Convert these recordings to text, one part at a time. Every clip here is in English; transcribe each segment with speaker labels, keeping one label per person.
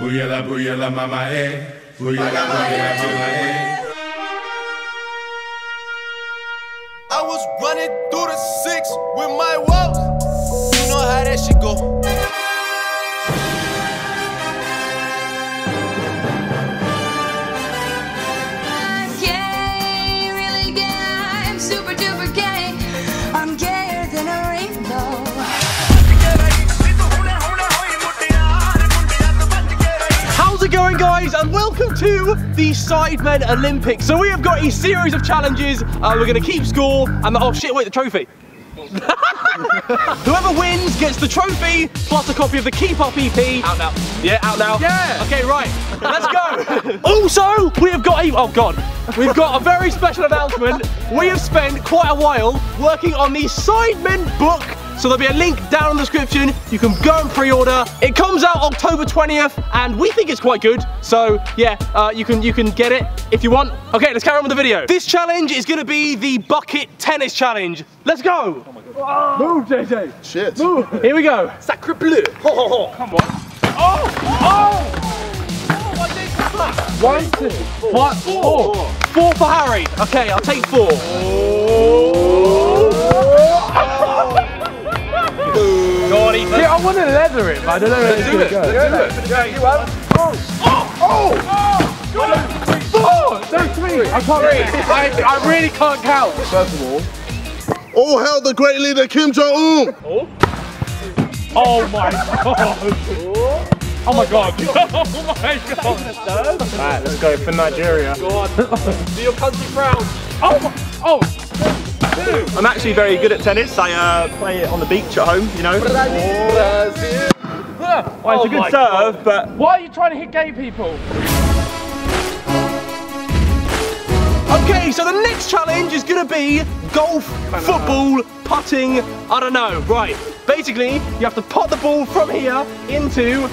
Speaker 1: Booyala, booyala, mama, eh. Booyala, booyala, mama, eh.
Speaker 2: I was running through the six with my woes. You know how that shit go.
Speaker 3: It going guys and welcome to the Sidemen Olympics. So we have got a series of challenges. Uh, we're going to keep score and the, oh shit wait the trophy. Whoever wins gets the trophy plus a copy of the Keep Up EP. Out now. Yeah, out now.
Speaker 4: Yeah.
Speaker 3: Okay, right. Let's go. also, we have got a oh god. We've got a very special announcement. We have spent quite a while working on the Sidemen book. So there'll be a link down in the description. You can go and pre-order. It comes out October 20th, and we think it's quite good. So yeah, uh, you can you can get it if you want. Okay, let's carry on with the video. This challenge is going to be the bucket tennis challenge. Let's go. Move, JJ.
Speaker 4: Shit.
Speaker 3: Move. Here we go. Sacre bleu. Ho, ho, ho. Come on. Oh! Oh! One, two, one, four. Four for Harry. Okay, I'll take four. Go on, Ethan.
Speaker 4: Yeah, I want to leather it, but I don't know where it's going to go. Oh! Oh! Oh! Four! No, three! I can't read. I, I really can't count. First of all.
Speaker 5: All hail the great leader Kim Jong Un.
Speaker 4: Oh my god! Oh my god! Oh my god! Right, let's go for Nigeria.
Speaker 3: Go on. Do your country proud.
Speaker 4: Oh my, oh!
Speaker 6: I'm actually very good at tennis. I uh, play it on the beach at home, you know. Well, it's a
Speaker 3: Oh
Speaker 6: good
Speaker 3: my
Speaker 6: serve, but
Speaker 4: Why are you trying to hit gay people?
Speaker 3: Okay, so the next challenge is gonna be golf, football, putting, I don't know. Right, basically, you have to pot the ball from here into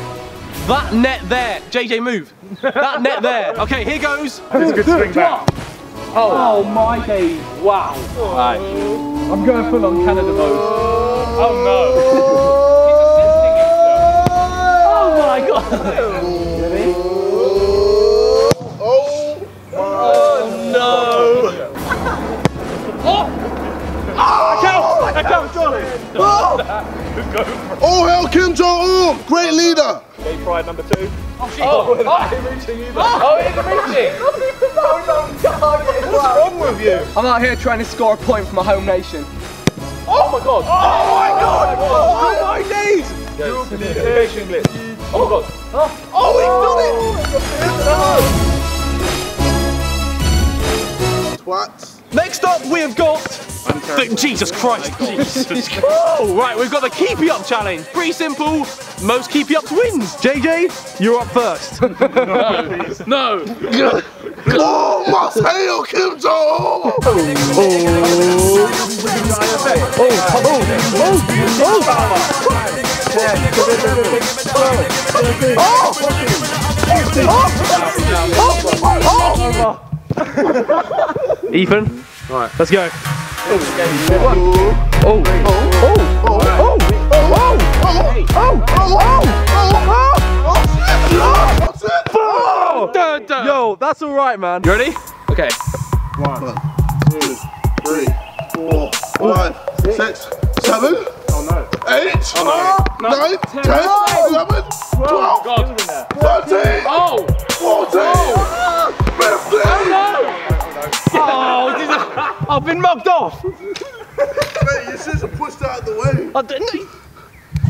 Speaker 3: that net there. JJ, move. That net there. Okay, here goes.
Speaker 4: It's a good swing back.
Speaker 3: Oh. oh, my days. Wow.
Speaker 4: Right. I'm going full on Canada mode. Oh no!
Speaker 3: Oh my god.
Speaker 4: no! That counts, Johnny!
Speaker 5: All hail Kim Jong Un, great leader.
Speaker 6: gay pride number two.
Speaker 4: Oh, oh, oh, oh, it's reaching!
Speaker 6: What's wrong with you?
Speaker 7: I'm out here trying to score a point for my home nation.
Speaker 6: Oh my god!
Speaker 3: Oh my oh, god. Oh my oh, days.
Speaker 6: Communication glitch. Oh my god.
Speaker 5: Twats.
Speaker 3: Next up, we have got. The, Jesus Christ. Oh, right, we've got the keepy up challenge. Pretty simple. Most keepy ups wins. JJ, you're up first.
Speaker 4: No! no.
Speaker 5: Oh, must hail Kim Jong Un.
Speaker 3: Ethan. Right, let's go.
Speaker 5: That's it.
Speaker 3: Yo, that's all right, man. You ready? Okay.
Speaker 5: Two, three, four, five, six, seven, eight, nine, ten, eleven, twelve, thirteen,
Speaker 4: Oh!
Speaker 5: fourteen,
Speaker 3: I've been mugged off.
Speaker 5: Mate, your scissors pushed out of the way.
Speaker 3: I didn't-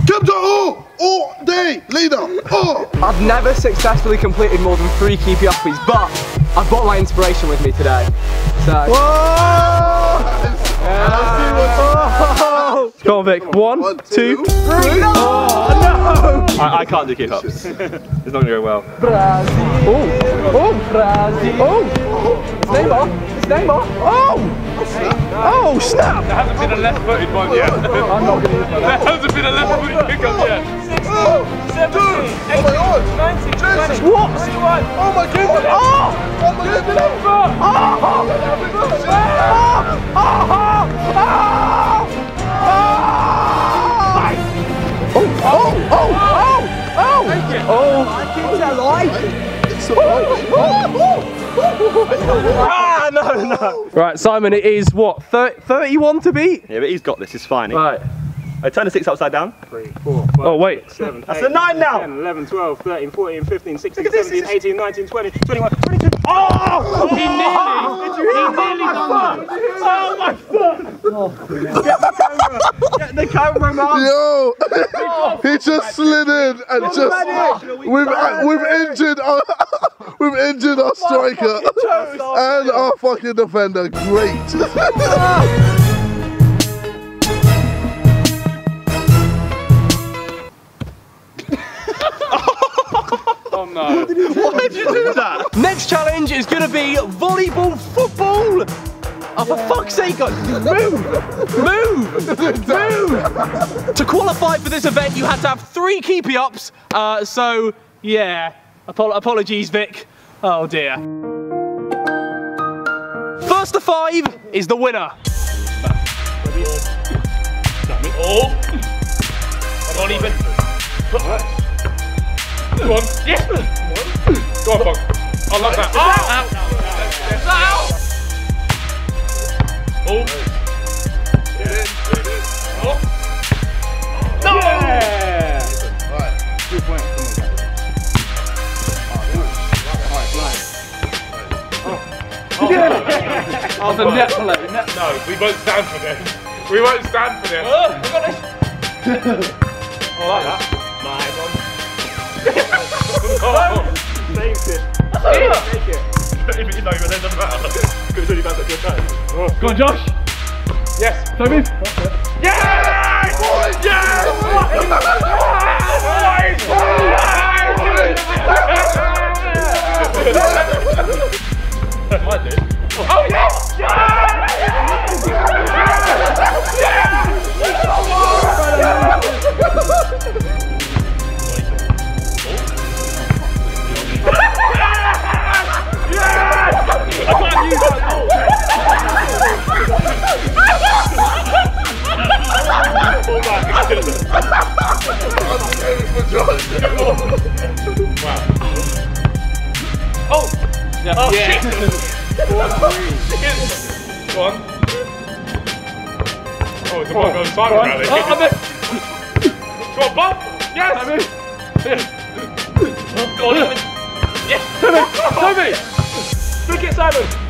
Speaker 5: Kim Jong Un, all day leader. Oh.
Speaker 7: I've never successfully completed more than three keepy uppies, but I've brought my inspiration with me today. So,
Speaker 3: Go on, Vic. One,
Speaker 5: One,
Speaker 3: two.
Speaker 5: two, three.
Speaker 6: Oh, I, I can't do keep ups. it's not gonna go well. Brazil. Oh. Oh. Brazil. Oh. oh.
Speaker 7: Neymar, it's Neymar. Oh!
Speaker 3: Oh, snap.
Speaker 4: There hasn't been a left footed one yet. I'm not going to use There hasn't been a left footed pickup yet.
Speaker 5: Oh my god. Jesus.
Speaker 3: What?
Speaker 5: Oh my goodness. Oh. Oh my goodness.
Speaker 3: Ah, no, no. Right, Simon, it is what, thir- 31 to beat?
Speaker 6: Yeah, but he's got this. It's fine.
Speaker 3: Right.
Speaker 6: I turn the six upside down.
Speaker 3: Oh, wait.
Speaker 6: seven That's a nine now.
Speaker 4: 10, 11, 12, 13, 14, 15, 16,
Speaker 6: Look at this,
Speaker 4: 17, 18, 19, 20, 21, 22. Oh!
Speaker 3: He nearly, he nearly done that.
Speaker 6: Oh my foot! Get the camera! Get the camera, man!
Speaker 8: Yo, he just slid in and just we've uh, we've injured our we've injured our striker and our fucking defender. Great.
Speaker 4: Oh no.
Speaker 6: Did you do that?
Speaker 3: Next challenge is going to be volleyball football. Oh, for fuck's sake, guys, move! Move! Move! to qualify for this event, you had to have three keepy ups. Uh, so, yeah. Apol- apologies, Vic. Oh dear. First to five is the winner.
Speaker 4: Oh! I'm not even. Come on. Go on, Bog. I love that. Ah! Oh! Ow! Ow! Oh. oh! Oh! No!
Speaker 3: Oh, the net play. Net
Speaker 4: No, we won't stand for this. We won't stand for this.
Speaker 3: oh, I got this.
Speaker 4: I like that.
Speaker 6: Oh, saved it. Take it. Even though it doesn't matter. Because it's only about to go down.
Speaker 4: Go on, Josh. Yes. Tobi. Yes! Yes! Might do. Oh yes! Oh! Oh shit! Go on. Oh, it's a Bob on Simon rally.
Speaker 3: Oh, I'm a-
Speaker 4: Go on, Bob! Yes! Go on, Simon. Yes!
Speaker 3: Tobi!
Speaker 4: Look at Simon!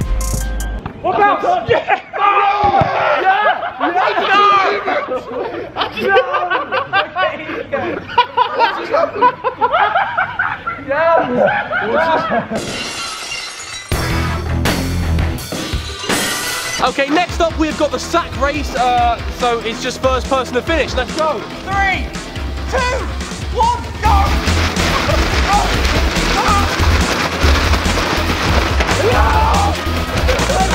Speaker 4: What about? Yeah!
Speaker 3: Okay, next up we've got the sack race. Uh, so it's just first person to finish. Let's go. Three, two, one, go!